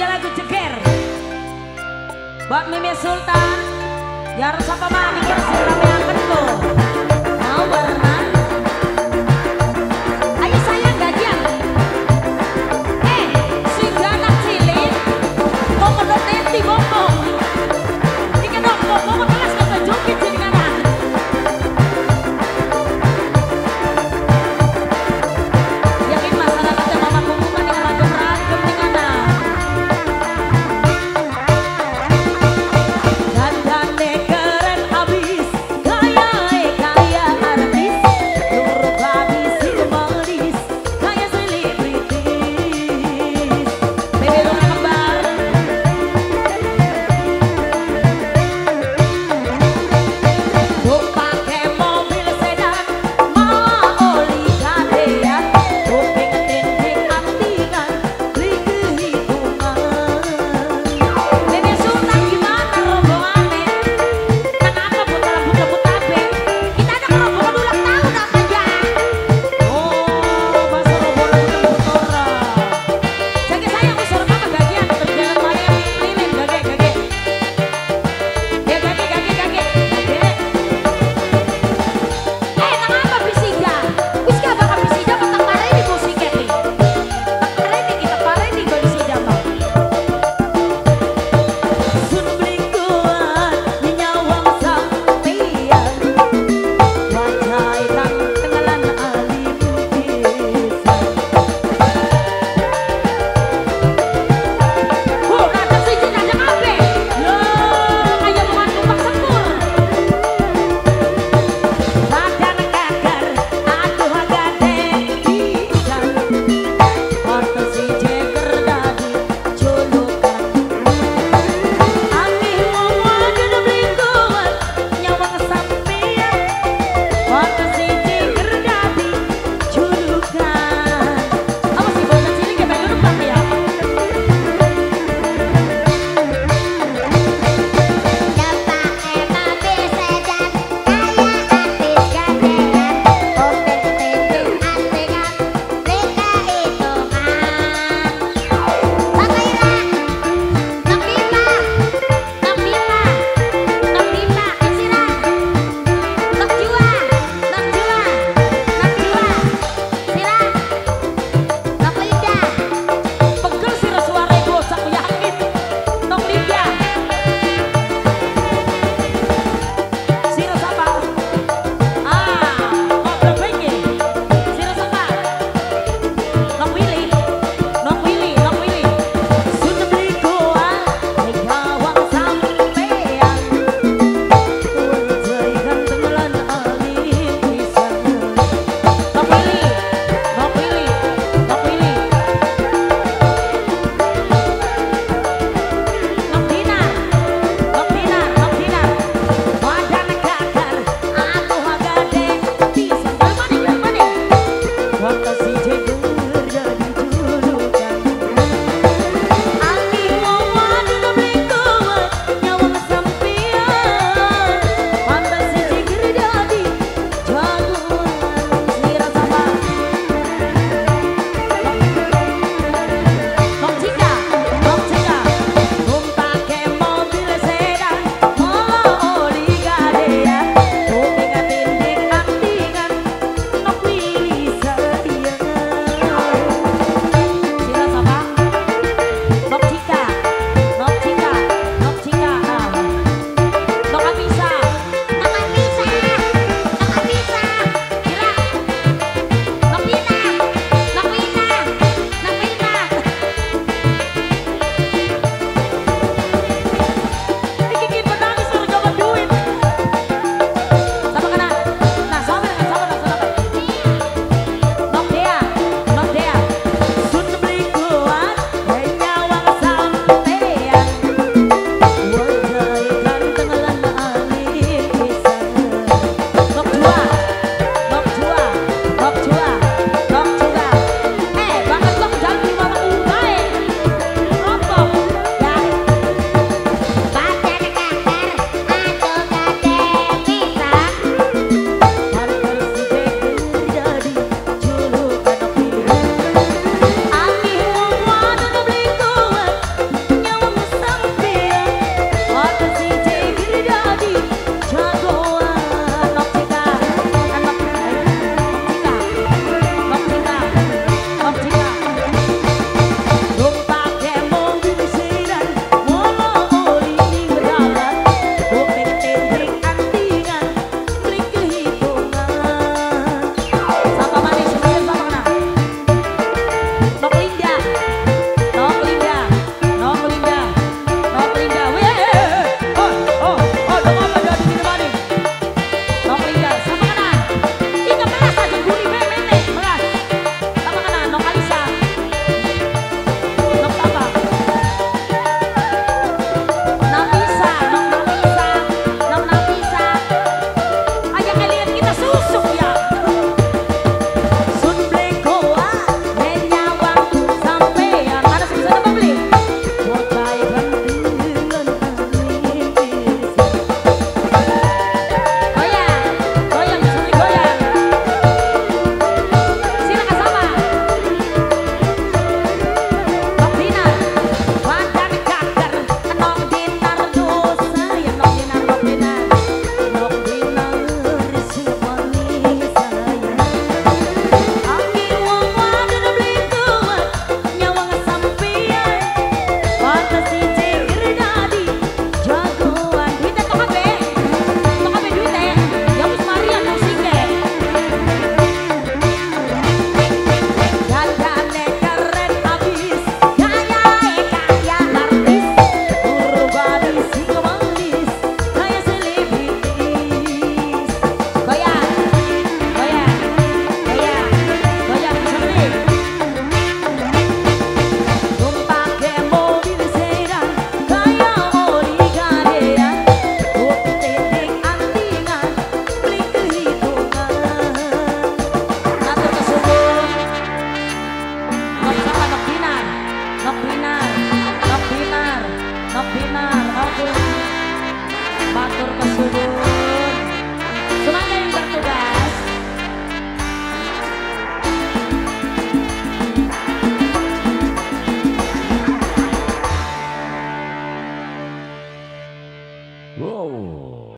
dia lagu ceger Buat Mimi Sultan Ya harus apa mah sih ramean betul 감사합니다.